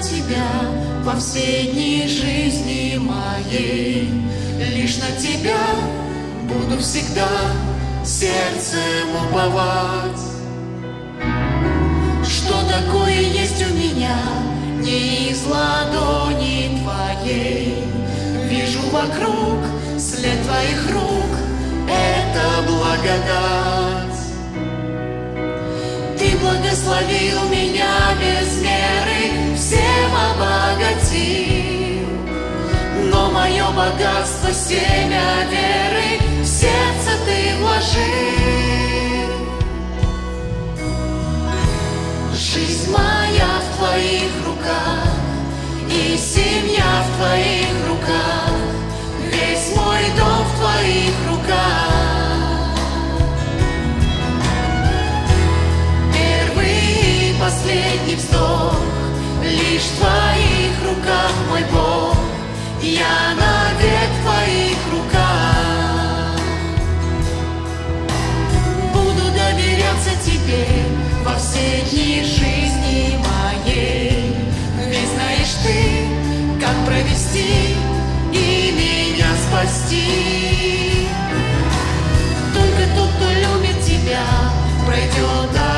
тебя во все дни жизни моей. Лишь на тебя буду всегда сердцем уповать. Что такое есть у меня, не из ладони твоей. Вижу вокруг след твоих рук, это благодать. Благословил меня без меры, всем обогатил. Но мое богатство, семя веры, в сердце ты вложил. Лишь в твоих руках, мой Бог. Я навек в твоих руках. Буду доверяться тебе во все дни жизни моей. Ведь знаешь ты, как провести и меня спасти. Только тот, кто любит тебя, пройдет дорогой